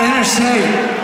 Interstate.